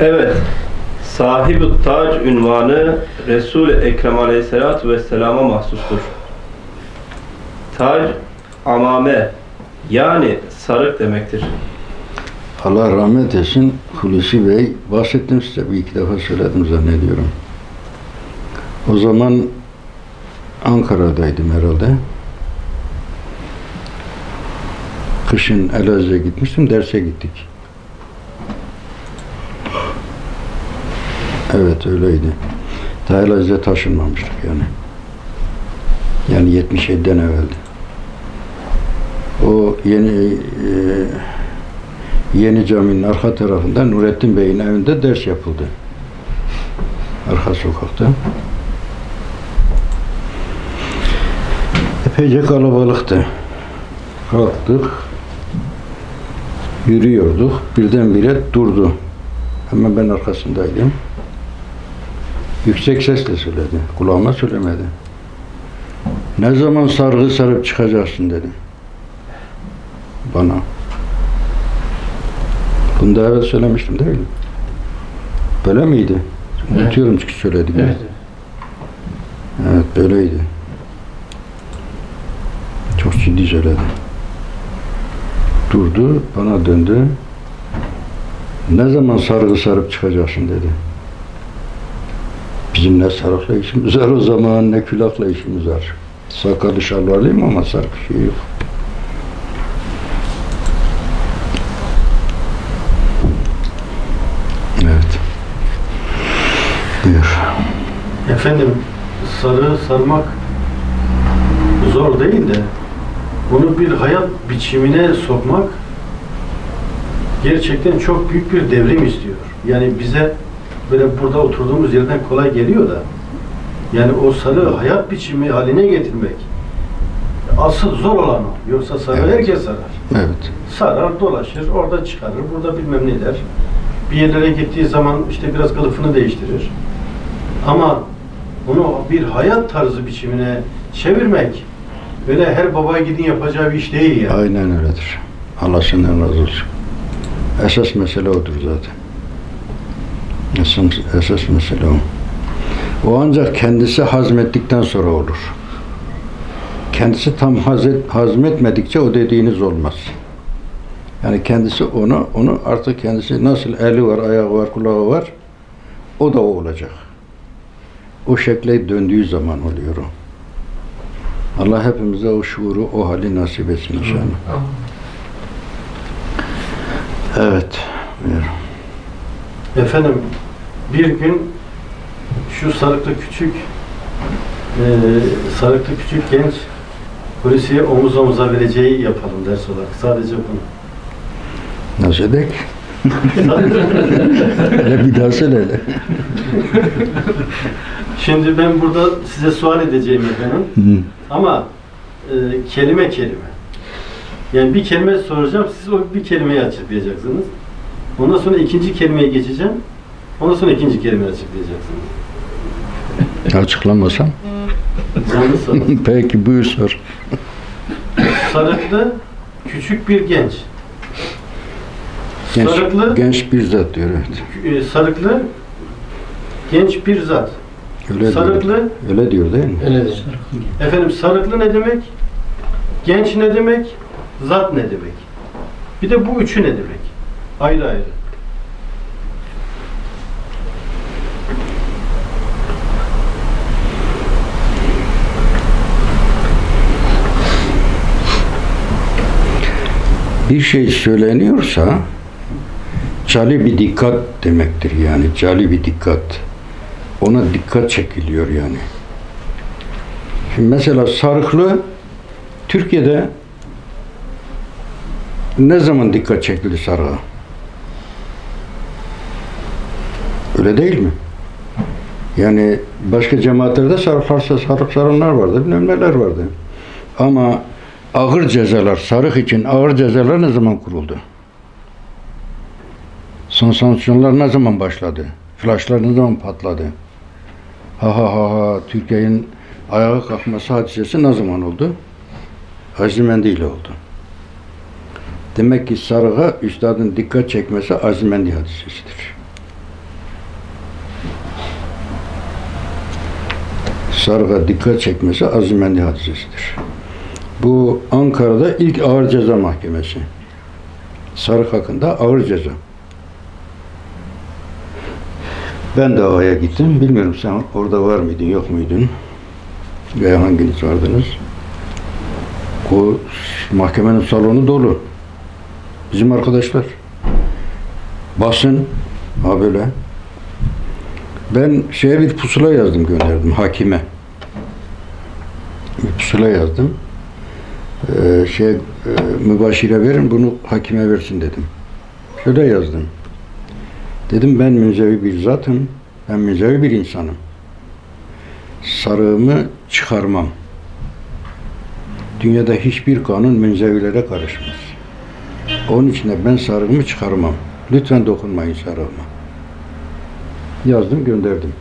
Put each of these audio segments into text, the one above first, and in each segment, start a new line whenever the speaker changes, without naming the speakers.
Evet. Sahibi tac ünvanı Resul-i Ekrem Aleyhisselatü Vesselam'a mahsustur. Tac, amame yani sarık demektir.
Allah rahmet etsin Hulusi Bey. Bahsettim size bir iki defa söyledim zannediyorum. O zaman Ankara'daydım herhalde. Kışın Elazığ'a gitmiştim, derse gittik. Evet öyleydi. Daha taşınmamıştık yani. Yani 77'den evveldi. O yeni e, Yeni caminin arka tarafında Nurettin Bey'in evinde ders yapıldı. Arka sokakta. Epeyce kalabalıktı. Kalktık. Yürüyorduk. Birdenbire durdu. Hemen ben arkasındaydım. Yüksek sesle söyledi. Kulağıma söylemedi. Ne zaman sargı sarıp çıkacaksın dedi. Bana. Bunu daha evvel söylemiştim değil mi? Böyle miydi? Unutuyorum çünkü söyledik.
Evet.
Evet böyleydi. Çok ciddi söyledi. Durdu, bana döndü. Ne zaman sargı sarıp çıkacaksın dedi. Bizim ne sarıkla işimiz var o zaman ne külakla işimiz var. Sakalı şalvarlıyım ama sarık şey yok. Evet. Buyur.
Efendim sarı sarmak zor değil de bunu bir hayat biçimine sokmak gerçekten çok büyük bir devrim istiyor. Yani bize böyle burada oturduğumuz yerden kolay geliyor da yani o sarı hayat biçimi haline getirmek asıl zor olan o. Yoksa sarı
Evet.
herkes sarar.
Evet.
Sarar, dolaşır, orada çıkarır, burada bilmem ne der. Bir yerlere gittiği zaman işte biraz kılıfını değiştirir. Ama bunu bir hayat tarzı biçimine çevirmek öyle her baba gidin yapacağı bir iş değil yani.
Aynen öyledir. Allah senden razı olsun. Esas mesele odur zaten. Esas, esas mesele o. O ancak kendisi hazmettikten sonra olur. Kendisi tam hazet, hazmetmedikçe o dediğiniz olmaz. Yani kendisi onu, onu artık kendisi nasıl eli var, ayağı var, kulağı var, o da o olacak. O şekle döndüğü zaman oluyor o. Allah hepimize o şuuru, o hali nasip etsin inşallah. Evet.
Efendim bir gün şu sarıklı küçük eee sarıklı küçük genç polisiye omuz omuza vereceği yapalım ders olarak. Sadece bunu.
Nasıl edek? Hele bir daha söyle hele.
Şimdi ben burada size sual edeceğim efendim.
Hı.
Ama e, kelime kelime. Yani bir kelime soracağım, siz o bir kelimeyi açıklayacaksınız. Ondan sonra ikinci kelimeye geçeceğim. Ondan sonra ikinci kelimeyi açıklayacaksınız.
Açıklamasam.
Canlı.
Peki buyur sor.
Sarıklı küçük bir genç.
Genç,
Sarıklı
genç bir zat diyor evet.
e, sarıklı genç bir zat.
Öyle
Sarıklı
diyor. Öyle diyor değil mi?
Öyledir.
efendim sarıklı ne demek? Genç ne demek? Zat ne demek? Bir de bu üçü ne demek? Ayrı ayrı.
Bir şey söyleniyorsa cali bir dikkat demektir yani. Cali bir dikkat. Ona dikkat çekiliyor yani. Şimdi mesela sarıklı Türkiye'de ne zaman dikkat çekildi sarığa? Öyle değil mi? Yani başka cemaatlerde sarıklarsa sarık saranlar vardı, bilmem neler vardı. Ama ağır cezalar, sarık için ağır cezalar ne zaman kuruldu? Son sanksiyonlar ne zaman başladı? Flaşlar ne zaman patladı? Ha ha ha ha, Türkiye'nin ayağa kalkması hadisesi ne zaman oldu? Azimendi ile oldu. Demek ki sarığa üstadın dikkat çekmesi azimendi hadisesidir. Sarığa dikkat çekmesi azimendi hadisesidir. Bu Ankara'da ilk ağır ceza mahkemesi. Sarık hakkında ağır ceza. Ben de ağaya gittim. Bilmiyorum sen orada var mıydın, yok muydun? Veya hanginiz vardınız? O mahkemenin salonu dolu. Bizim arkadaşlar. Basın, ha böyle. Ben şeye bir pusula yazdım gönderdim hakime. Pusula yazdım. Ee, şey e, mübaşire verin bunu hakime versin dedim. Şöyle yazdım. Dedim ben münzevi bir zatım. Ben münzevi bir insanım. Sarığımı çıkarmam. Dünyada hiçbir kanun münzevilere karışmaz. Onun için de ben sarığımı çıkarmam. Lütfen dokunmayın sarığıma. Yazdım gönderdim.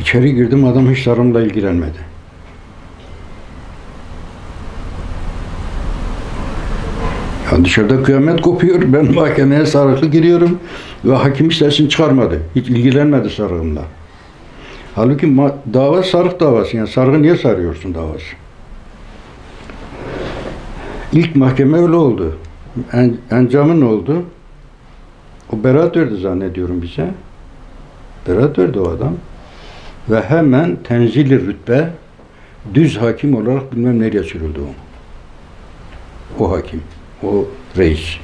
İçeri girdim adam hiç sarımla ilgilenmedi. Dışarıda kıyamet kopuyor. Ben mahkemeye sarıklı giriyorum ve hakim hiç sesini çıkarmadı. Hiç ilgilenmedi sarığımla. Halbuki dava sarık davası. Yani sarığı niye sarıyorsun davası? İlk mahkeme öyle oldu. En, encamı ne oldu? O beraat verdi zannediyorum bize. Beraat verdi o adam. Ve hemen tenzili rütbe düz hakim olarak bilmem nereye sürüldü o. O hakim. O reis.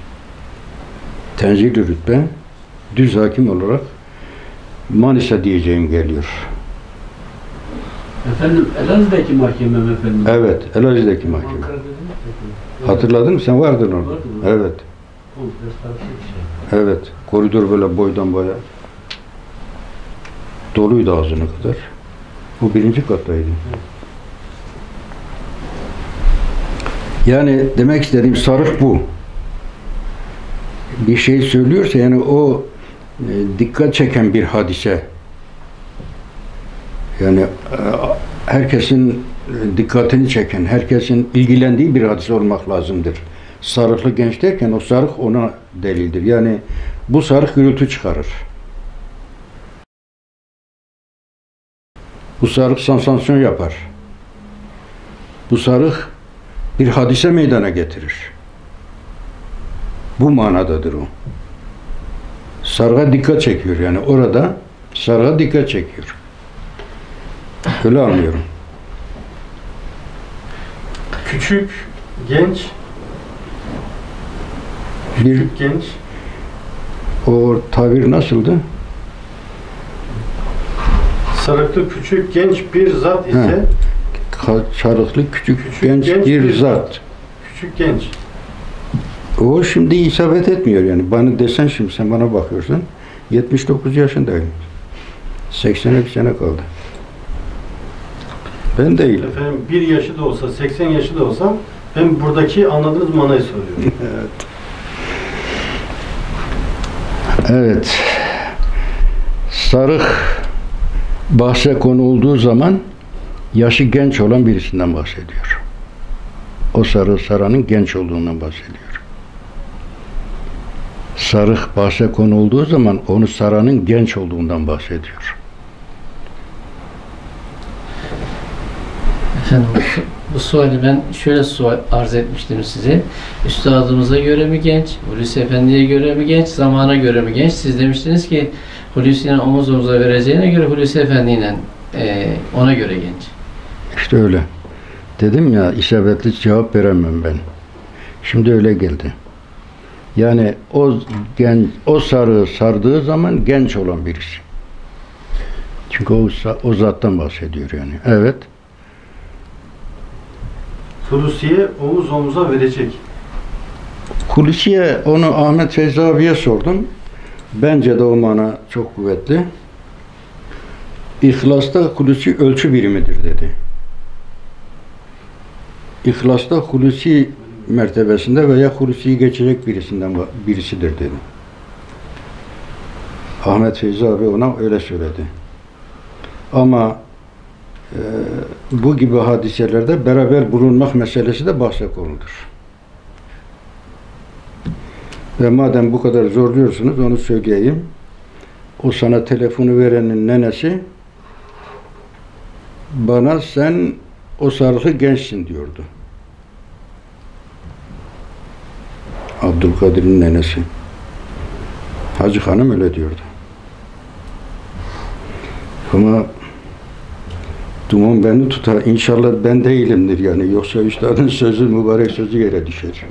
Tenzili rütbe düz hakim olarak Manisa diyeceğim geliyor.
Efendim Elazığ'daki mahkemem efendim.
Evet, Elazığ'daki mahkeme.
Mi?
Hatırladın mı? Sen vardın orada.
Vardım.
Evet, evet. Koridor böyle boydan boya doluydu ağzına kadar. Bu birinci kattaydı. Yani demek istediğim sarık bu. Bir şey söylüyorsa yani o e, dikkat çeken bir hadise. Yani e, herkesin e, dikkatini çeken, herkesin ilgilendiği bir hadise olmak lazımdır. Sarıklı genç derken o sarık ona delildir. Yani bu sarık gürültü çıkarır. Bu sarık sansasyon yapar. Bu sarık bir hadise meydana getirir. Bu manadadır o. Sarığa dikkat çekiyor yani orada sarığa dikkat çekiyor. Öyle anlıyorum.
Küçük, genç,
Bir
genç,
o tabir nasıldı?
sarıklı küçük genç bir zat ise
He. Çarıklı küçük,
Küçük,
genç,
genç
bir, zat.
küçük genç.
O şimdi isabet etmiyor yani. Bana desen şimdi sen bana bakıyorsun. 79 yaşındayım. 80'e bir sene kaldı. Ben değilim.
Efendim bir yaşı da olsa, 80 yaşı da olsa ben buradaki anladığınız manayı soruyorum.
Evet. Sarık bahse konu olduğu zaman yaşı genç olan birisinden bahsediyor. O sarı saranın genç olduğundan bahsediyor. Sarık bahse konu olduğu zaman onu saranın genç olduğundan bahsediyor.
Efendim bu, su- bu suali ben şöyle sual arz etmiştim size. Üstadımıza göre mi genç, Hulusi Efendi'ye göre mi genç, zamana göre mi genç? Siz demiştiniz ki Hulusi'nin omuz omuza vereceğine göre Hulusi Efendi'yle e, ona göre genç.
İşte öyle. Dedim ya isabetli cevap veremem ben. Şimdi öyle geldi. Yani o genç, o sarığı sardığı zaman genç olan birisi. Çünkü o, o zattan bahsediyor yani. Evet.
Hulusi'ye omuz omuza verecek.
Hulusi'ye onu Ahmet Feyzi abiye sordum. Bence de o mana çok kuvvetli. İhlasta Hulusi ölçü birimidir dedi. İhlasta Hulusi mertebesinde veya Hulusi'yi geçecek birisinden birisidir dedi. Ahmet Feyzi abi ona öyle söyledi. Ama e, bu gibi hadiselerde beraber bulunmak meselesi de bahse konudur. Ve madem bu kadar zorluyorsunuz onu söyleyeyim. O sana telefonu verenin nenesi bana sen o sarıklı gençsin diyordu. Abdülkadir'in nenesi. Hacı Hanım öyle diyordu. Ama duman beni tutar. İnşallah ben değilimdir yani. Yoksa üstadın sözü mübarek sözü yere düşer.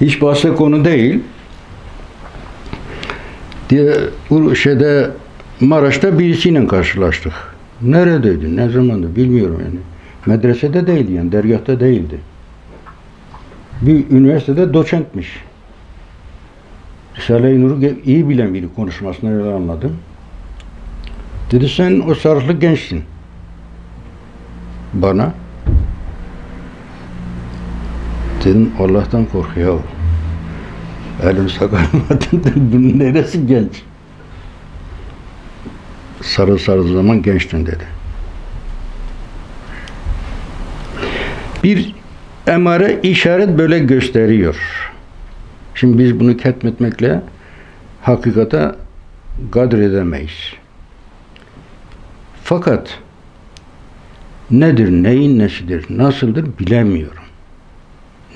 Hiç bahse konu değil. Diye şeyde Maraş'ta birisiyle karşılaştık. Neredeydi, ne zamandı bilmiyorum yani. Medresede değildi yani, dergahta değildi. Bir üniversitede doçentmiş. Risale-i Nur'u iyi bilen biri konuşmasını öyle anladım. Dedi sen o sarıklı gençsin. Bana. Dedim Allah'tan kork ya. Elim sakalmadım. Bunun neresi genç? Sarı sarı zaman gençtin dedi. Bir emare işaret böyle gösteriyor. Şimdi biz bunu ketmetmekle hakikate kadredemeyiz. Fakat nedir, neyin nesidir, nasıldır bilemiyorum.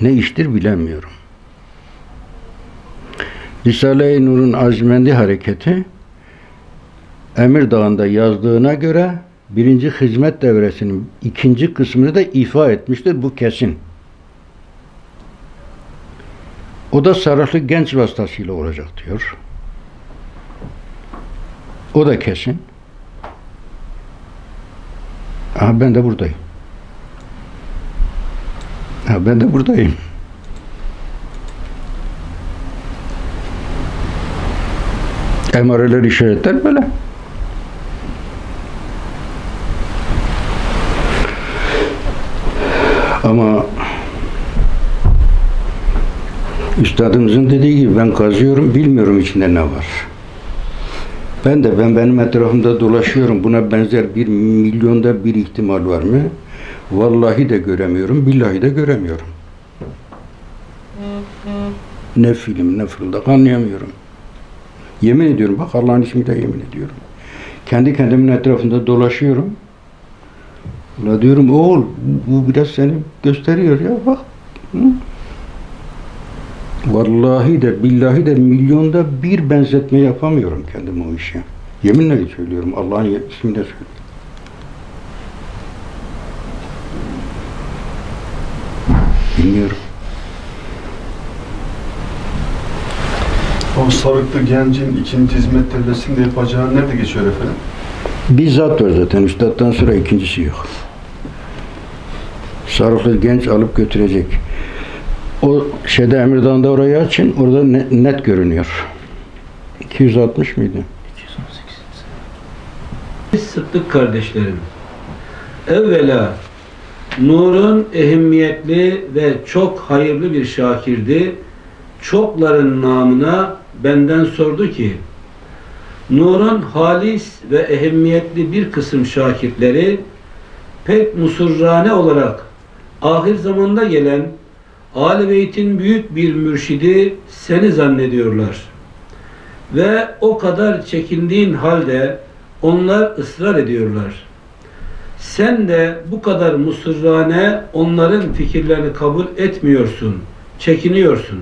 Ne iştir bilemiyorum. Risale-i Nur'un Azmendi hareketi Emir Dağı'nda yazdığına göre birinci hizmet devresinin ikinci kısmını da ifa etmiştir. Bu kesin. O da sarıklı genç vasıtasıyla olacak diyor. O da kesin. Aha ben de buradayım. Ha ben de buradayım. Emareler işaretler böyle. Ama üstadımızın dediği gibi ben kazıyorum bilmiyorum içinde ne var. Ben de ben benim etrafımda dolaşıyorum. Buna benzer bir milyonda bir ihtimal var mı? Vallahi de göremiyorum, billahi de göremiyorum. Ne film, ne fırıldak anlayamıyorum. Yemin ediyorum, bak Allah'ın ismiyle yemin ediyorum. Kendi kendimin etrafında dolaşıyorum. La diyorum oğul bu biraz seni gösteriyor ya bak. Hı? Vallahi de billahi de milyonda bir benzetme yapamıyorum kendime o işe. Yeminle söylüyorum Allah'ın ismiyle söylüyorum. Bilmiyorum.
O sarıklı gencin ikinci hizmet devresinde yapacağı nerede geçiyor efendim?
Bizzat var zaten. Üstad'dan sonra ikincisi yok. Sarıklı genç alıp götürecek. O şeyde Emirdağ'da orayı açın. Orada ne- net görünüyor. 260 mıydı?
Sıddık kardeşlerim, evvela Nur'un ehemmiyetli ve çok hayırlı bir şakirdi. Çokların namına benden sordu ki, Nur'un halis ve ehemmiyetli bir kısım şakirtleri pek musurrane olarak ahir zamanda gelen Ali Beyt'in büyük bir mürşidi seni zannediyorlar. Ve o kadar çekindiğin halde onlar ısrar ediyorlar. Sen de bu kadar musurrane onların fikirlerini kabul etmiyorsun, çekiniyorsun.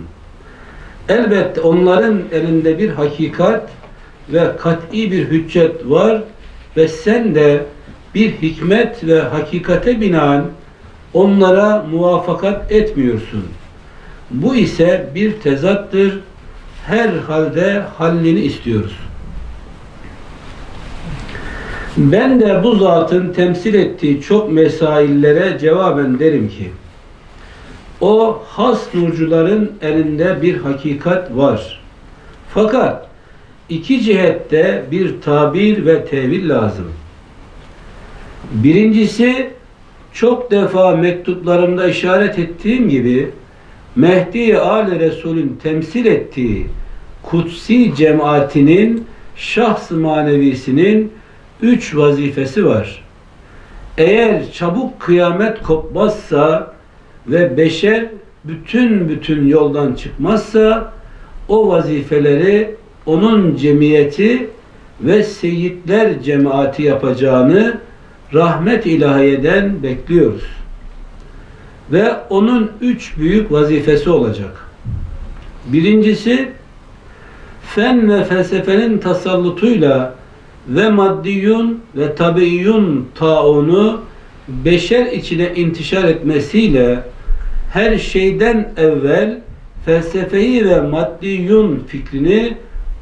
Elbette onların elinde bir hakikat ve kat'i bir hüccet var ve sen de bir hikmet ve hakikate binaen onlara muvafakat etmiyorsun. Bu ise bir tezattır. Her halde hallini istiyoruz. Ben de bu zatın temsil ettiği çok mesaillere cevaben derim ki o has nurcuların elinde bir hakikat var. Fakat iki cihette bir tabir ve tevil lazım. Birincisi çok defa mektuplarımda işaret ettiğim gibi Mehdi Ali Resul'ün temsil ettiği kutsi cemaatinin şahs-ı manevisinin üç vazifesi var. Eğer çabuk kıyamet kopmazsa ve beşer bütün bütün yoldan çıkmazsa o vazifeleri onun cemiyeti ve seyitler cemaati yapacağını rahmet ilahiyeden bekliyoruz. Ve onun üç büyük vazifesi olacak. Birincisi, fen ve felsefenin tasallutuyla ve maddiyun ve tabiiyun taunu beşer içine intişar etmesiyle her şeyden evvel felsefeyi ve maddiyun fikrini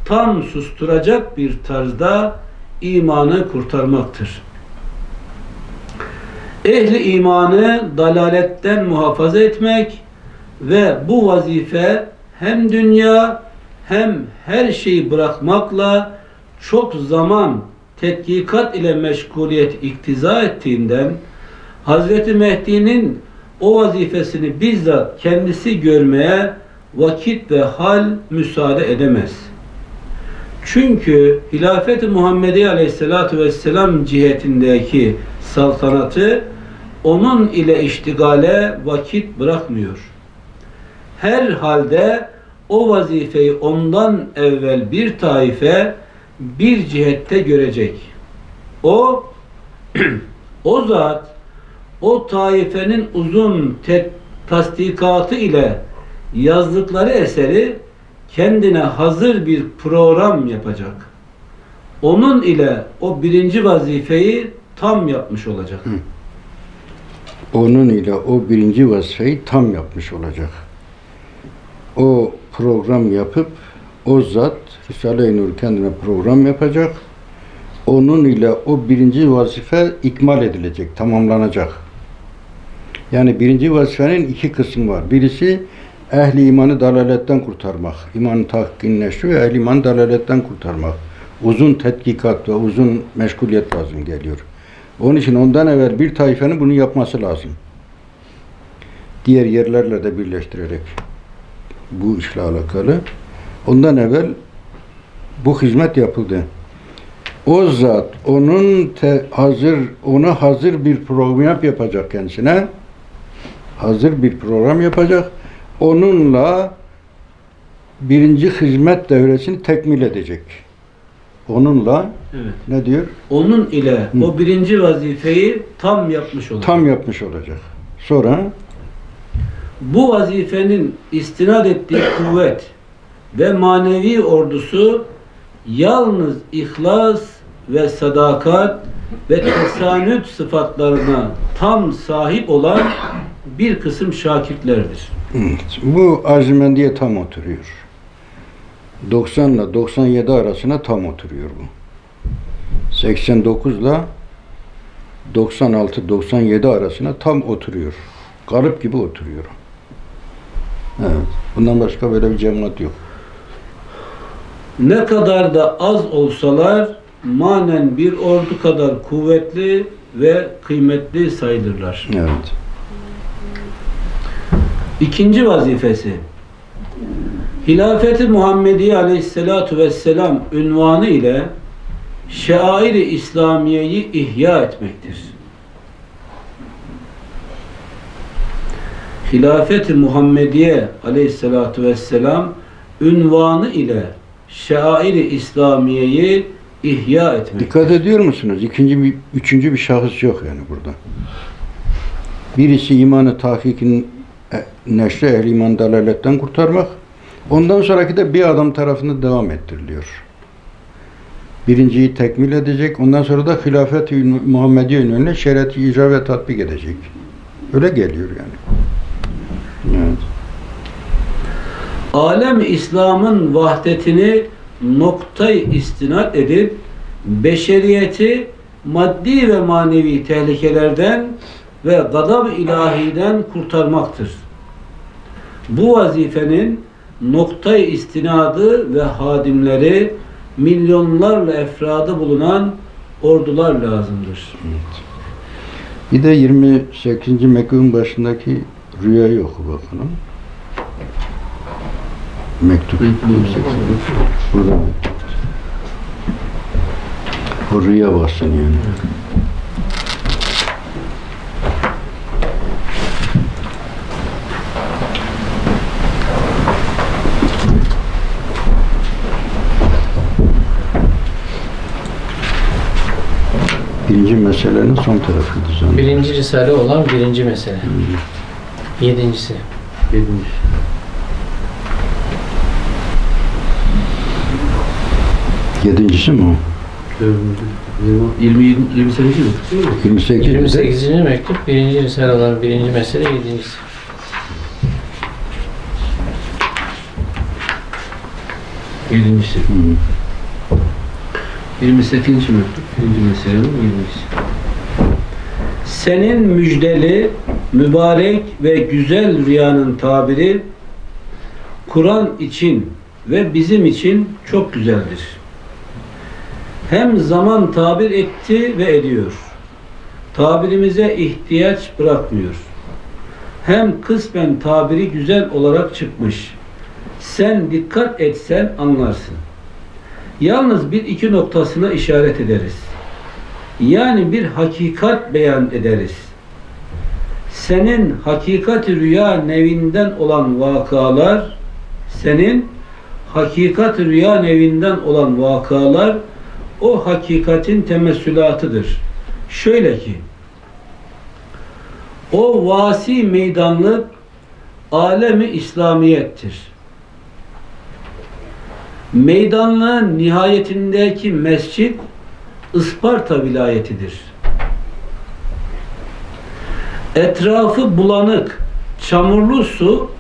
tam susturacak bir tarzda imanı kurtarmaktır. Ehli imanı dalaletten muhafaza etmek ve bu vazife hem dünya hem her şeyi bırakmakla çok zaman tetkikat ile meşguliyet iktiza ettiğinden Hazreti Mehdi'nin o vazifesini bizzat kendisi görmeye vakit ve hal müsaade edemez. Çünkü hilafet-i Muhammedi Aleyhisselatü Vesselam cihetindeki saltanatı onun ile iştigale vakit bırakmıyor. Her halde o vazifeyi ondan evvel bir taife bir cihette görecek. O o zat o taifenin uzun te- tasdikatı ile yazdıkları eseri kendine hazır bir program yapacak. Onun ile o birinci vazifeyi tam yapmış olacak.
Onun ile o birinci vazifeyi tam yapmış olacak. O program yapıp o zat Risale-i Nur kendine program yapacak. Onun ile o birinci vazife ikmal edilecek, tamamlanacak. Yani birinci vazifenin iki kısmı var. Birisi ehli imanı dalaletten kurtarmak. İmanın tahkkin neşri ve ehli imanı dalaletten kurtarmak. Uzun tetkikat ve uzun meşguliyet lazım geliyor. Onun için ondan evvel bir taifenin bunu yapması lazım. Diğer yerlerle de birleştirerek bu işle alakalı. Ondan evvel bu hizmet yapıldı. O zat onun te- hazır ona hazır bir program yapacak kendisine. Hazır bir program yapacak. Onunla birinci hizmet devresini tekmil edecek. Onunla
Evet.
ne diyor?
Onun ile o birinci vazifeyi tam yapmış olacak.
Tam yapmış olacak. Sonra
Bu vazifenin istinad ettiği kuvvet ve manevi ordusu yalnız ihlas ve sadakat ve tesanüt sıfatlarına tam sahip olan bir kısım şakirtlerdir.
Evet, bu azimendiye tam oturuyor. 90 ile 97 arasına tam oturuyor bu. 89 ile 96-97 arasına tam oturuyor. Garip gibi oturuyor. Evet. Bundan başka böyle bir cemaat yok.
Ne kadar da az olsalar manen bir ordu kadar kuvvetli ve kıymetli sayılırlar.
Evet.
İkinci vazifesi Hilafeti Muhammediye Aleyhisselatu Vesselam ünvanı ile şairi İslamiye'yi ihya etmektir. Hilafeti Muhammediye Aleyhisselatu Vesselam ünvanı ile şairi İslamiye'yi ihya etmektir.
Dikkat ediyor musunuz? İkinci bir, üçüncü bir şahıs yok yani burada. Birisi imanı tahkikin e, neşre ehli iman dalaletten kurtarmak. Ondan sonraki de bir adam tarafından devam ettiriliyor. Birinciyi tekmil edecek. Ondan sonra da hilafet-i Muhammediye önüne şeriatı icra ve tatbik edecek. Öyle geliyor yani. Evet.
alem İslam'ın vahdetini noktayı istinat edip beşeriyeti maddi ve manevi tehlikelerden ve gadab ilahiden kurtarmaktır. Bu vazifenin noktayı istinadı ve hadimleri milyonlarla efradı bulunan ordular lazımdır.
Bir de 28. mektubun başındaki rüyayı oku bakalım. Mektup. 28. Burada mektup. O rüya bassın yani. Birinci meselenin son tarafıydı zannediyorum.
Birinci risale olan birinci mesele. Yedincisi.
Yedinci.
Yedincisi mi o?
Dördüncü. 20, 20, 28 mi?
28.
28. mektup birinci risale olan birinci mesele yedincisi.
Yedincisi.
Hı.
28. mektup. Birinci meselenin yedincisi. Senin müjdeli, mübarek ve güzel rüyanın tabiri Kur'an için ve bizim için çok güzeldir. Hem zaman tabir etti ve ediyor. Tabirimize ihtiyaç bırakmıyor. Hem kısmen tabiri güzel olarak çıkmış. Sen dikkat etsen anlarsın. Yalnız bir iki noktasına işaret ederiz. Yani bir hakikat beyan ederiz. Senin hakikati rüya nevinden olan vakalar, senin hakikat rüya nevinden olan vakalar o hakikatin temessülatıdır. Şöyle ki, o vasi meydanlık alemi İslamiyettir. Meydanlığın nihayetindeki mescit Isparta vilayetidir. Etrafı bulanık, çamurlu su,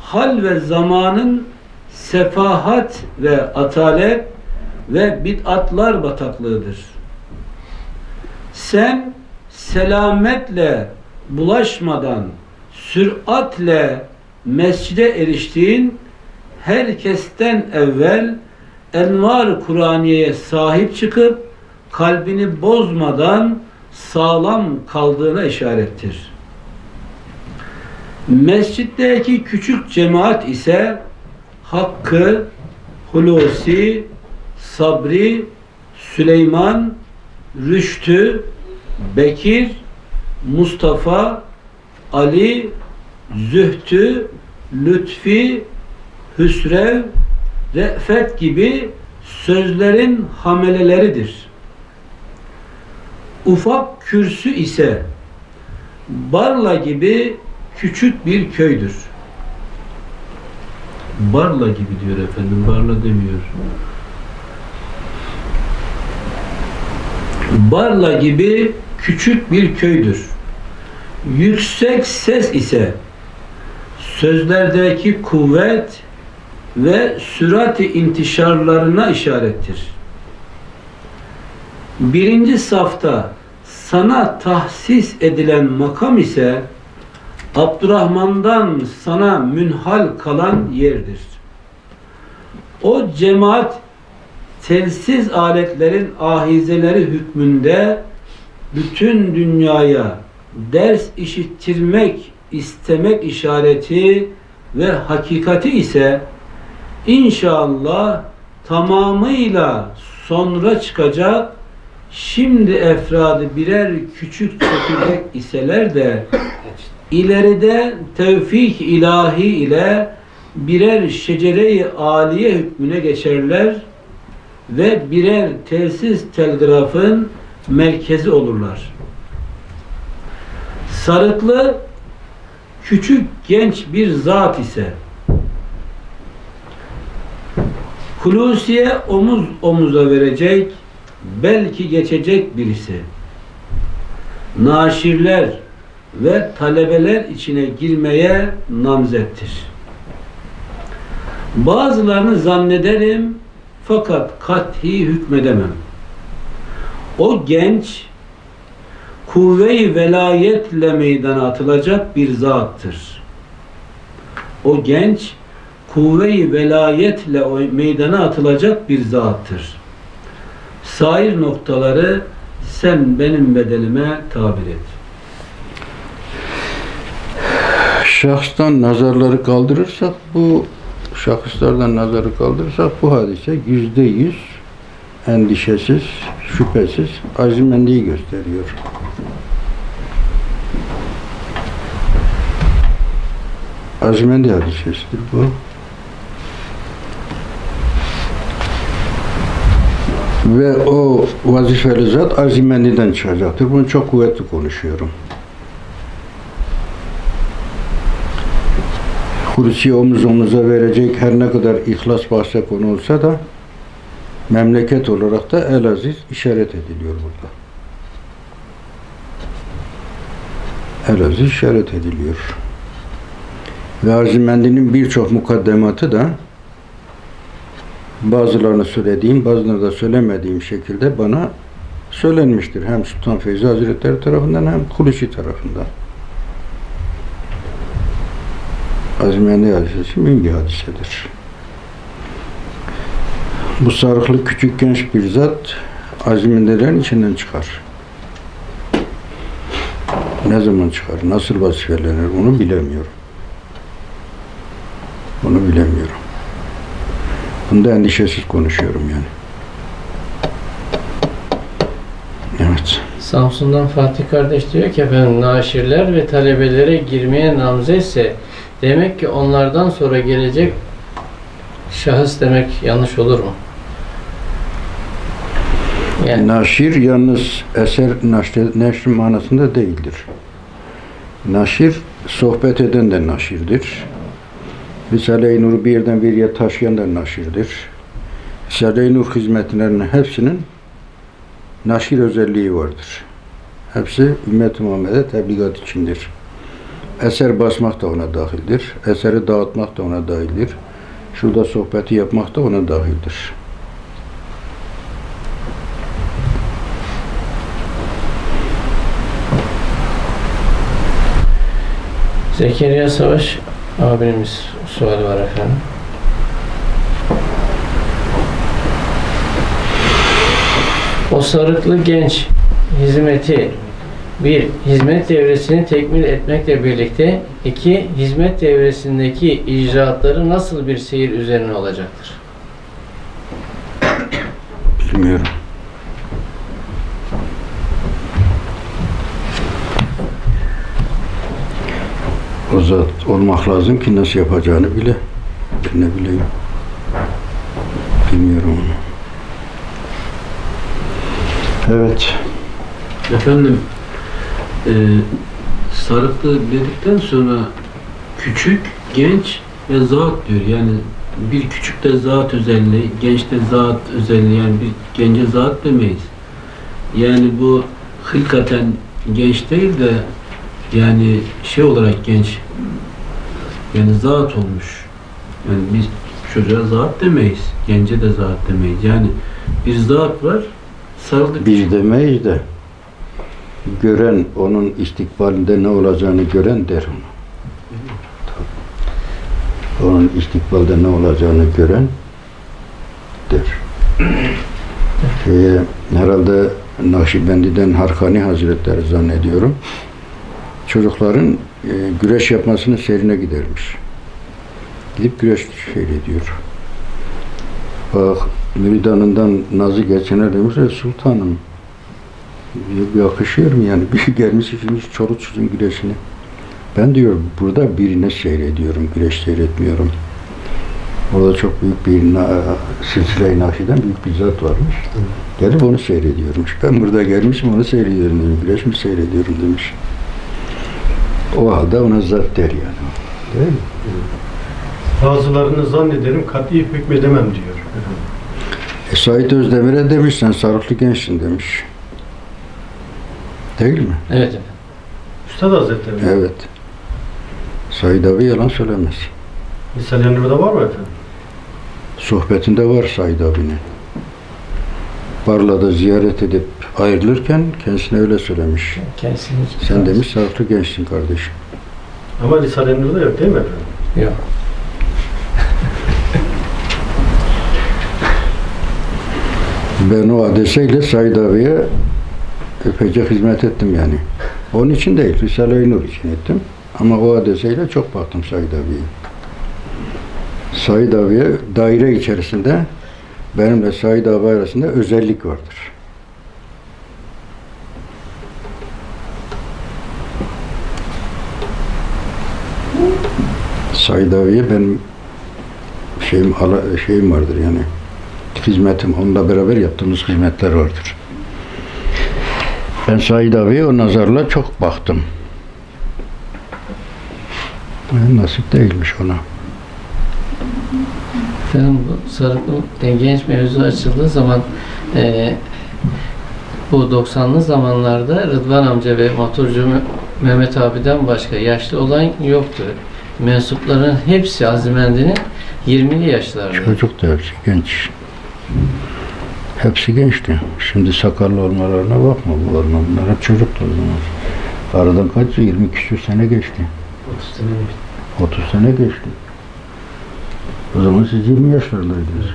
hal ve zamanın sefahat ve atalet ve bid'atlar bataklığıdır. Sen selametle bulaşmadan süratle mescide eriştiğin herkesten evvel envar Kur'aniye'ye sahip çıkıp kalbini bozmadan sağlam kaldığına işarettir. Mescitteki küçük cemaat ise Hakkı, Hulusi, Sabri, Süleyman, Rüştü, Bekir, Mustafa, Ali, Zühtü, Lütfi, Hüsrev, Re'fet gibi sözlerin hameleleridir. Ufak kürsü ise Barla gibi küçük bir köydür. Barla gibi diyor efendim, Barla demiyor. Barla gibi küçük bir köydür. Yüksek ses ise sözlerdeki kuvvet ve sürati intişarlarına işarettir. Birinci safta sana tahsis edilen makam ise Abdurrahman'dan sana münhal kalan yerdir. O cemaat telsiz aletlerin ahizeleri hükmünde bütün dünyaya ders işittirmek istemek işareti ve hakikati ise inşallah tamamıyla sonra çıkacak şimdi efradı birer küçük çekirdek iseler de ileride tevfik ilahi ile birer şecere-i aliye hükmüne geçerler ve birer telsiz telgrafın merkezi olurlar. Sarıklı küçük genç bir zat ise Hulusi'ye omuz omuza verecek belki geçecek birisi. Naşirler ve talebeler içine girmeye namzettir. Bazılarını zannederim fakat kat'i hükmedemem. O genç kuvve-i velayetle meydana atılacak bir zattır. O genç kuvve-i velayetle meydana atılacak bir zattır. Sair noktaları sen benim bedelime tabir et.
Şahstan nazarları kaldırırsak bu şahıslardan nazarı kaldırırsak bu hadise yüzde yüz endişesiz, şüphesiz azimenliği gösteriyor. Azimendi hadisesidir bu. Ve o vazifeli zat Azimendi'den çıkacaktır. Bunu çok kuvvetli konuşuyorum. Hulusi omuz omuza verecek her ne kadar ihlas bahse konu olsa da memleket olarak da Elaziz işaret ediliyor burada. Elaziz işaret ediliyor. Ve Azimendi'nin birçok mukaddematı da bazılarını söylediğim, bazılarını da söylemediğim şekilde bana söylenmiştir. Hem Sultan Feyzi Hazretleri tarafından hem Hulusi tarafından. Azimendi hadisesi mühim bir hadisedir. Bu sarıklı küçük genç bir zat azimendilerin içinden çıkar. Ne zaman çıkar, nasıl vazifelenir onu bilemiyorum. Bunu bilemiyorum. Bunda endişesiz konuşuyorum yani. Evet.
Samsun'dan Fatih kardeş diyor ki efendim naşirler ve talebelere girmeye namzetse demek ki onlardan sonra gelecek şahıs demek yanlış olur mu? Yani
Naşir yalnız eser naşr, neşr manasında değildir. Naşir, sohbet eden de naşirdir. Risale-i Nur'u bir yerden bir yere taşıyan da naşirdir. Risale-i Nur hizmetlerinin hepsinin naşir özelliği vardır. Hepsi ümmet-i Muhammed'e tebligat içindir. Eser basmak da ona dahildir. Eseri dağıtmak da ona dahildir. Şurada sohbeti yapmak da ona dahildir.
Zekeriya Savaş abimiz suali var efendim. O sarıklı genç hizmeti bir, hizmet devresini tekmil etmekle birlikte iki, hizmet devresindeki icraatları nasıl bir seyir üzerine olacaktır?
Bilmiyorum. O zat olmak lazım ki nasıl yapacağını bile. Ben ne bileyim. Bilmiyorum onu. Evet.
Efendim, e, sarıklı dedikten sonra küçük, genç ve zat diyor. Yani bir küçükte zat özelliği, gençte zat özelliği yani bir gence zat demeyiz. Yani bu hılkaten genç değil de yani şey olarak genç yani zat olmuş. Yani biz çocuğa zat demeyiz. Gence de zat demeyiz. Yani bir zat var sarılı
Biz demeyiz de gören onun istikbalinde ne olacağını gören der onu. Tabii. Onun istikbalde ne olacağını gören der. Şeye, herhalde Nakşibendi'den Harkani Hazretleri zannediyorum. Çocukların e, güreş yapmasının seyrine gidermiş. Gidip güreş seyrediyor. Bak müridanından nazı geçene demiş "Ey sultanım bir yakışıyor mu yani? Bir gelmiş izlemiş çoluk çocuğun güreşini. Ben diyor burada birine seyrediyorum, güreş seyretmiyorum. Orada çok büyük bir na, silsile-i nakşiden büyük bir zat varmış. Gelip onu seyrediyormuş. Ben burada gelmişim onu seyrediyorum demiş. Güreş mi seyrediyorum demiş. O halde ona zat der yani. Değil mi?
Bazılarını zannederim kat'i hükmedemem diyor.
E, Said Özdemir'e demiş sen sarıklı gençsin demiş. Değil mi?
Evet efendim.
Üstad Hazretleri.
Evet. Said abi yalan söylemez.
Risale-i Nur'da var mı efendim?
Sohbetinde var Said abinin. Barla'da ziyaret edip ayrılırken kendisine öyle söylemiş.
Kendisini
Sen demiş sarıklı gençsin kardeşim.
Ama Risale-i Nur'da yok değil mi efendim?
Yok.
Ben o adeseyle Said abiye epeyce hizmet ettim yani. Onun için değil, Risale-i Nur için ettim. Ama o adeseyle çok baktım Said abiye. Said abiye daire içerisinde benimle Said abi arasında özellik vardır. Said abiye benim şeyim, şeyim vardır yani. hizmetim, onunla beraber yaptığımız hizmetler vardır. Ben Said abiye o nazarla çok baktım. Nasip değilmiş ona.
Efendim bu Sarıklı genç mevzu açıldığı zaman eee, bu 90'lı zamanlarda Rıdvan amca ve motorcu Mehmet abiden başka yaşlı olan yoktu. Mensupların hepsi Azimendi'nin 20'li yaşlarında.
Çocuk da hepsi genç. Hepsi gençti. Şimdi sakallı olmalarına bakma bu arma. Bunlar hep çocuktu o zaman. Aradan kaç 20 küsür sene geçti.
30 sene geçti.
30 sene geçti. O zaman siz 20 yaşlarındaydınız.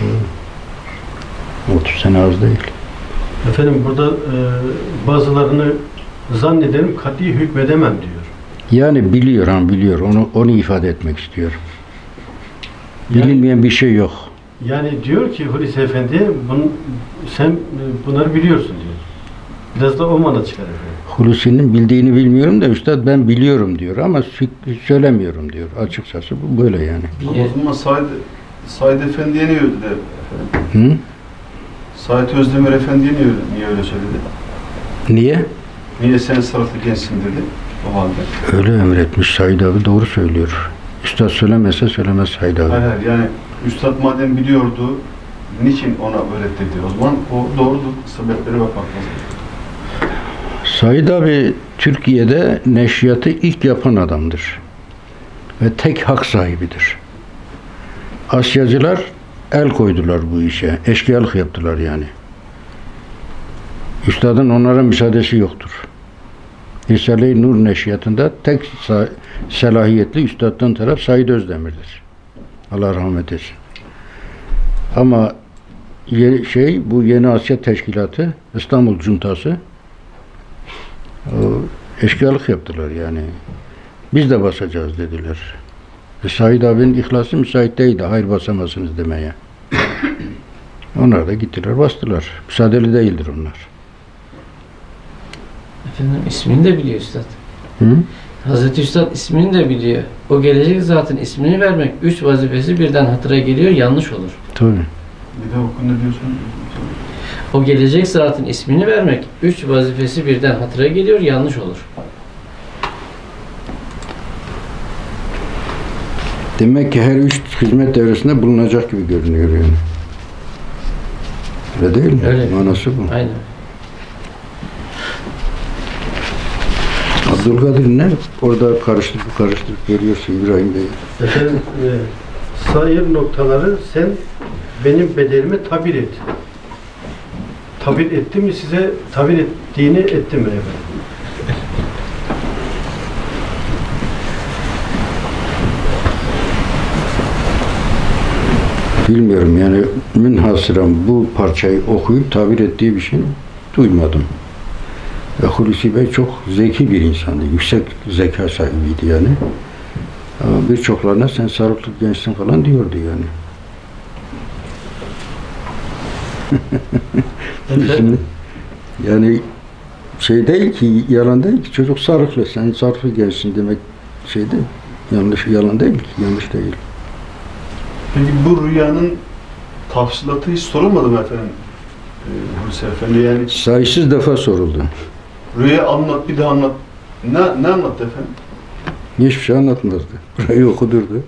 Doğru. 30 sene az değil.
Efendim burada e, bazılarını zannederim kat'i hükmedemem diyor.
Yani biliyor ha biliyor. Onu onu ifade etmek istiyor.
Yani-
Bilinmeyen bir şey yok.
Yani diyor ki Hulusi Efendi bun, sen e, bunları biliyorsun diyor. Biraz da o mana çıkar efendim.
Hulusi'nin bildiğini bilmiyorum da üstad ben biliyorum diyor ama söylemiyorum diyor. Açıkçası bu böyle yani.
Ama Said, Said Efendi'ye niye öyle dedi?
Hı?
Said Özdemir Efendi'ye niye, niye öyle söyledi?
Niye?
Niye sen sarıklı gençsin dedi o halde?
Öyle emretmiş Said abi doğru söylüyor. Üstad söylemese söylemez Said abi.
Hayır hayır yani Üstad madem biliyordu niçin ona öğretti dedi. O zaman o doğrudur. Sebeplere bakmak lazım.
Said abi Türkiye'de neşriyatı ilk yapan adamdır. Ve tek hak sahibidir. Asyacılar el koydular bu işe. Eşkıyalık yaptılar yani. Üstadın onlara müsaadesi yoktur. Risale-i Nur neşriyatında tek selahiyetli üstaddan taraf Said Özdemir'dir. Allah rahmet etsin. Ama şey bu Yeni Asya Teşkilatı İstanbul Cuntası eşkıyalık yaptılar yani. Biz de basacağız dediler. E, Said abinin ihlası müsait değildi. Hayır basamazsınız demeye. Onlar da gittiler bastılar. Müsaadeli değildir onlar.
Efendim ismini de biliyor Üstad.
Hı?
Hazreti Üstad ismini de biliyor. O gelecek zatın ismini vermek üç vazifesi birden hatıra geliyor yanlış olur.
Tabii.
Bir de ne diyorsun?
O gelecek zatın ismini vermek üç vazifesi birden hatıra geliyor yanlış olur.
Demek ki her üç hizmet devresinde bulunacak gibi görünüyor yani. Öyle değil mi?
Öyle.
Manası bu.
Aynen.
Abdülkadir ne? Orada karıştırıp karıştırıp veriyorsun İbrahim Bey.
Efendim e, sayır noktaları sen benim bedelimi tabir et. Tabir etti mi size tabir ettiğini etti mi efendim?
Bilmiyorum yani münhasıran bu parçayı okuyup tabir ettiği bir şey duymadım. Ve Hulusi Bey çok zeki bir insandı. Yüksek zeka sahibiydi yani. Birçoklarına sen sarıklı gençsin falan diyordu yani. Şimdi, yani şey değil ki, yalan değil ki çocuk sarıklı, sen sarıklı gençsin demek şey değil. Yanlış, yalan değil ki, yanlış değil.
Peki bu rüyanın tafsilatı hiç sorulmadı mı efendim? Ee, Hulusi Efendi yani
Sayısız defa soruldu.
rüya anlat bir daha anlat. Ne, ne anlattı efendim?
Hiçbir şey anlatmazdı. Burayı okudurdu.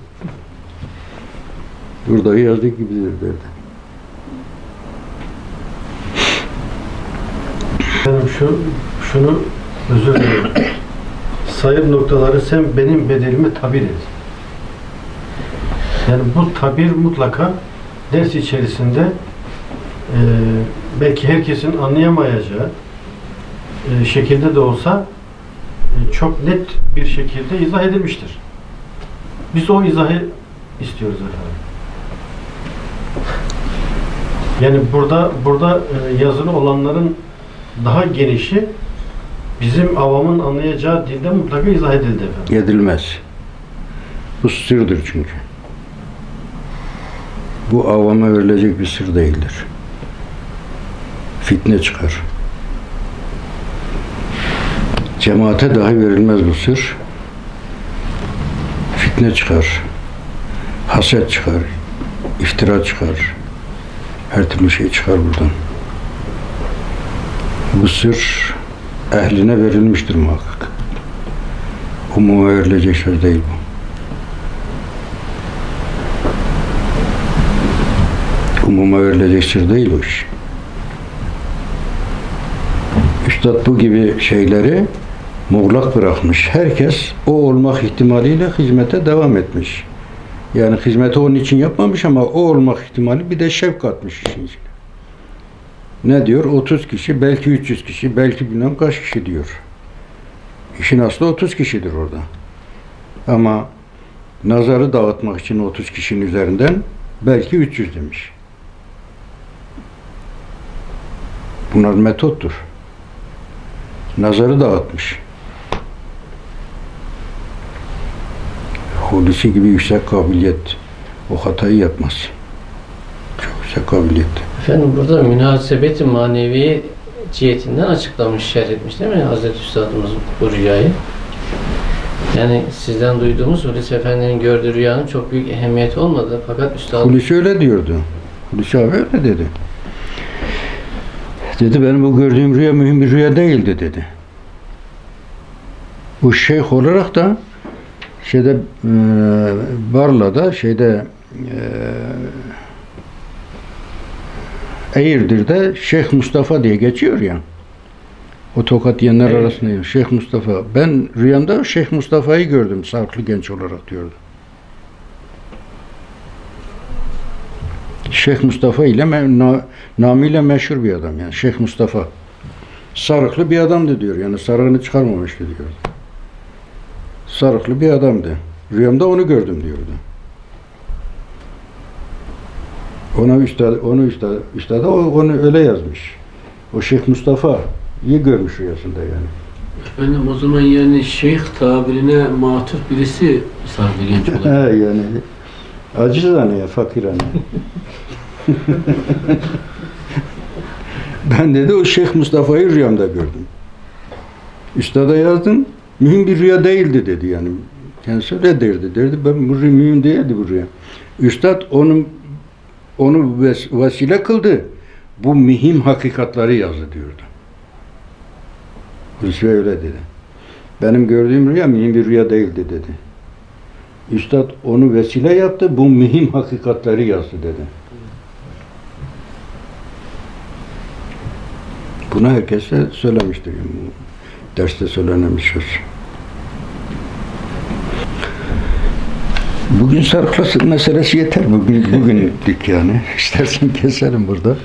Burada yazdığı gibidir derdi.
Efendim şu, şunu özür dilerim. Sayır noktaları sen benim bedelimi tabir et. Yani bu tabir mutlaka ders içerisinde e, belki herkesin anlayamayacağı e, şekilde de olsa e, çok net bir şekilde izah edilmiştir. Biz o izahı istiyoruz efendim. Yani burada burada e, yazılı olanların daha genişi bizim avamın anlayacağı dilde mutlaka izah edildi efendim.
Edilmez. Bu sırdır çünkü. Bu avama verilecek bir sır değildir. Fitne çıkar. Cemaate dahi verilmez bu sır. Fitne çıkar. Haset çıkar. iftira çıkar. Her türlü şey çıkar buradan. Bu sır ehline verilmiştir muhakkak. Umuma verilecek söz değil bu. Umuma verilecek sır değil o iş. Üstad bu gibi şeyleri muğlak bırakmış. Herkes o olmak ihtimaliyle hizmete devam etmiş. Yani hizmeti onun için yapmamış ama o olmak ihtimali bir de şevk işin içine. Ne diyor? 30 kişi, belki 300 kişi, belki bilmem kaç kişi diyor. İşin aslı 30 kişidir orada. Ama nazarı dağıtmak için 30 kişinin üzerinden belki 300 demiş. Bunlar metottur. Nazarı dağıtmış. Hulusi gibi yüksek kabiliyet o hatayı yapmaz. Yüksek kabiliyet.
Efendim burada münasebeti manevi cihetinden açıklamış, şerh etmiş değil mi Hazreti Üstadımız bu rüyayı? Yani sizden duyduğumuz Hulusi Efendi'nin gördüğü rüyanın çok büyük ehemmiyeti olmadı. Fakat Üstad
Hulusi öyle diyordu. Hulusi abi öyle dedi. Dedi benim bu gördüğüm rüya mühim bir rüya değildi dedi. Bu şeyh olarak da şeyde e, Barla'da şeyde e, Eğirdir'de Şeyh Mustafa diye geçiyor ya. O tokat yiyenler
Evet.
arasında Şeyh Mustafa. Ben rüyamda Şeyh Mustafa'yı gördüm sarıklı genç olarak diyordu. Şeyh Mustafa ile namıyla meşhur bir adam yani Şeyh Mustafa. Sarıklı bir adamdı diyor yani sarığını çıkarmamıştı diyor. Sarıklı bir adamdı. Rüyamda onu gördüm diyordu. Ona üstad, onu üstad, üstada o- onu öyle yazmış. O Şeyh Mustafa iyi görmüş rüyasında yani.
Efendim o zaman yani şeyh tabirine matuf birisi sardı genç
He yani acizane ya fakirane. ben dedi o Şeyh Mustafa'yı rüyamda gördüm. Üstada yazdım. Mühim bir rüya değildi dedi yani. Kendisi öyle derdi. Derdi ben bu rüya mühim değildi bu rüya. Üstad onun onu ves- vesile kıldı. Bu mühim hakikatları yazdı diyordu. Hulusi öyle dedi. Benim gördüğüm rüya mühim bir rüya değildi dedi. Üstad onu vesile yaptı, bu mühim hakikatleri yazdı dedi. Bunu herkese söylemiştir. Derste söylenen bir söz. Bugün sarıklı meselesi yeter. Bugün, bugünlük yani. İstersen keselim burada.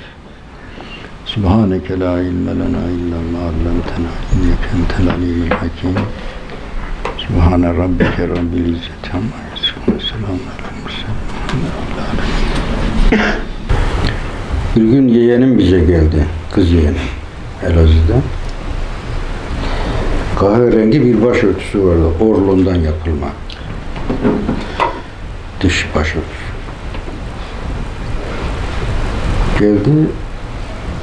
Subhaneke la ilme lena illa ma allamtena inneke entel aliyyul hakim. Subhane rabbike rabbil izzeti amma yasifun. Selamun aleyhi. Bir gün yeğenim bize geldi. Kız yeğenim. Elazığ'da. Kahverengi bir başörtüsü vardı. Orlon'dan yapılma. Dış başörtüsü. Geldi.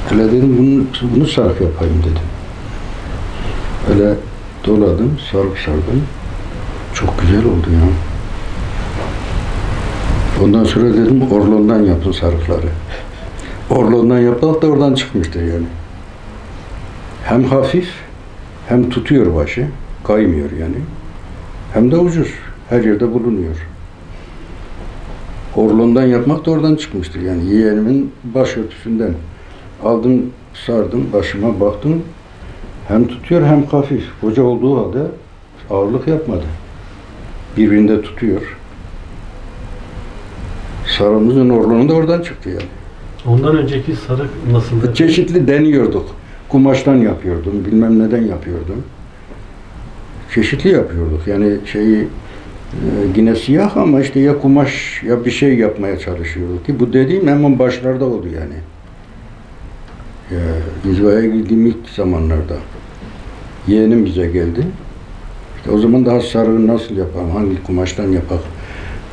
Hele dedim bunu, bunu sarık yapayım dedim. Öyle doladım, sarık sardım. Çok güzel oldu ya. Ondan sonra dedim Orlon'dan yapın sarıkları. Orlon'dan yapmak da oradan çıkmıştır yani. Hem hafif, hem tutuyor başı, kaymıyor yani. Hem de ucuz, her yerde bulunuyor. Orlon'dan yapmak da oradan çıkmıştır yani yeğenimin başörtüsünden. Aldım, sardım, başıma baktım. Hem tutuyor hem hafif. Koca olduğu halde ağırlık yapmadı. Birbirinde tutuyor. Sarımızın orlonu da oradan çıktı yani.
Ondan önceki sarık nasıldı?
Çeşitli deniyorduk. Kumaştan yapıyordum, bilmem neden yapıyordum. Çeşitli yapıyorduk. Yani şeyi yine siyah ama işte ya kumaş ya bir şey yapmaya çalışıyorduk ki bu dediğim hemen başlarda oldu yani. Ya, İzva'ya girdiğim ilk zamanlarda yeğenim bize geldi. İşte o zaman daha sarığı nasıl yapalım, hangi kumaştan yapak,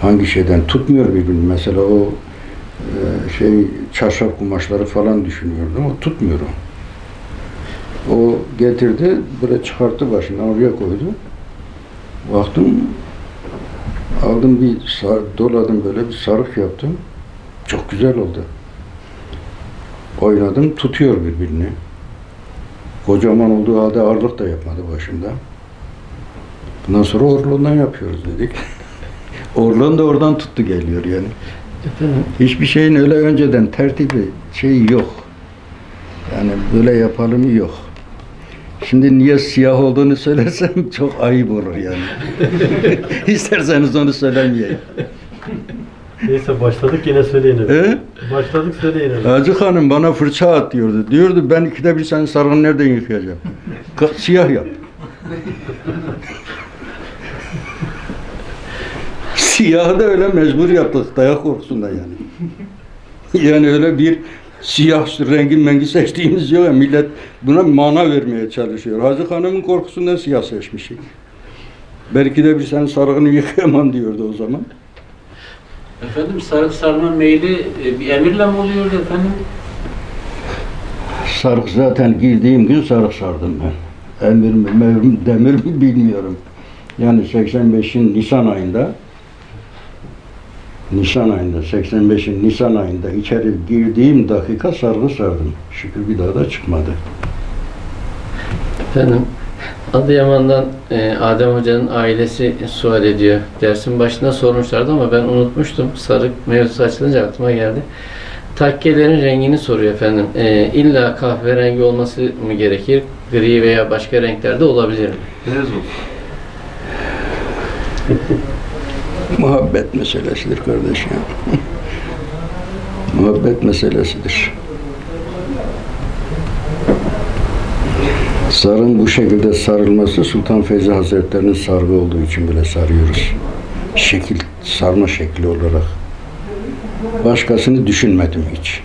hangi şeyden tutmuyor birbirini. Mesela o e, şey çarşaf kumaşları falan düşünüyordum. O tutmuyor o. Getirdi, böyle çıkarttı başını oraya koydu. Baktım, aldım bir sar, doladım böyle bir sarık yaptım. Çok güzel oldu. oynadım. Tutuyor birbirini. Kocaman olduğu halde ağırlık da yapmadı başında. Bundan sonra Orlun'dan yapıyoruz dedik. Orlun da oradan tuttu geliyor yani. Hiçbir şeyin öyle önceden tertibi şeyi yok. Yani böyle yapalım yok. Şimdi niye siyah olduğunu söylesem çok ayıp olur yani. İsterseniz onu söylemeyeyim.
Neyse başladık yine söyleyin.
He?
Başladık söyleyin.
Hacı Hanım bana fırça at diyordu. Diyordu ben ikide bir senin sarığını nereden yıkayacağım? Ka- siyah yap. Siyahı da öyle mecbur yaptık dayak korkusundan yani. Yani öyle bir siyah rengin mengi seçtiğimiz yok. ya, Millet buna mana vermeye çalışıyor. Hacı Hanım'ın korkusundan siyah seçmişik. Belki de bir senin sarığını yıkayamam diyordu o zaman.
Efendim sarık sarma meyli e, bir emirle mi oluyordu efendim?
Sarık zaten giydiğim gün sarık sardım ben. Emir mi, mevr mi, demir mi bilmiyorum. Yani 85'in Nisan ayında Nisan ayında, 85'in Nisan ayında içeri girdiğim dakika sargı sardım. Şükür bir daha da çıkmadı.
efendim Adıyaman'dan e, Adem Hoca'nın ailesi sual ediyor. Dersin başında sormuşlardı ama ben unutmuştum. Sarık mevzusu açılınca aklıma geldi. Takkelerin rengini soruyor efendim. E, illa kahverengi olması mı gerekir? Gri veya başka renklerde olabilir mi?
Beyaz olsun.
Muhabbet meselesidir kardeşim. Muhabbet meselesidir. Sarın bu şekilde sarılması Sultan Feyzi Hazretleri'nin sargı olduğu için bile sarıyoruz. Şekil, sarma şekli olarak. Başkasını düşünmedim hiç.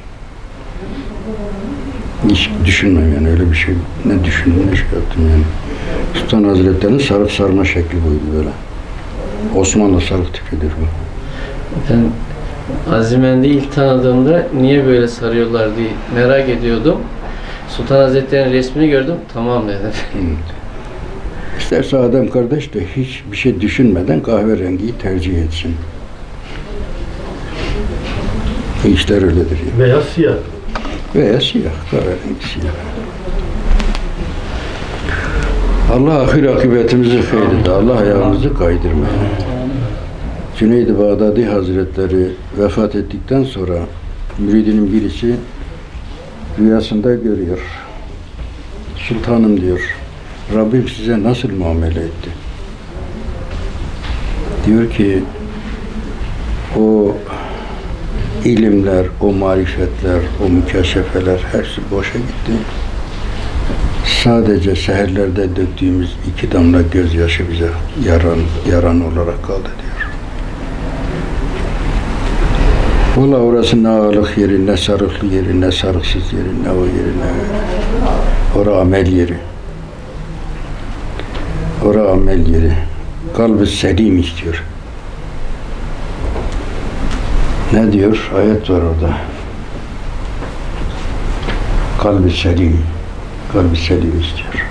Hiç düşünmem yani öyle bir şey. Ne düşündüm ne şey yaptım yani. Sultan Hazretleri'nin sarıp sarma şekli buydu böyle. Osmanlı sarık tipidir bu.
Ben Azimen'de ilk tanıdığımda niye böyle sarıyorlar diye merak ediyordum. Sultan Hazretleri'nin resmini gördüm. Tamam dedim.
İsterse Adem kardeş de hiç bir şey düşünmeden kahverengiyi tercih etsin. İşler öyledir yani.
Beyaz siyah.
Veya siyah, kahverengi siyah. Allah ahir akıbetimizi hayırlı. Allah ayağımızı kaydırmaya. Cüneyd-i Bağdadi Hazretleri vefat ettikten sonra müridinin birisi rüyasında görüyor. Sultanım diyor, Rabbim size nasıl muamele etti? Diyor ki, o ilimler, o marifetler, o mükeşefeler hepsi boşa gitti. Sadece seherlerde döktüğümüz iki damla gözyaşı bize yaran, yaran olarak kaldı diyor. Valla orası ne ağalık yeri, ne sarıklı yeri, ne sarıksız yeri, ne o yeri, ne Ora amel yeri. Ora amel yeri. Kalbi selim istiyor. Ne diyor? Ayet var orada. Kalbi selim. Kalbi selim istiyor.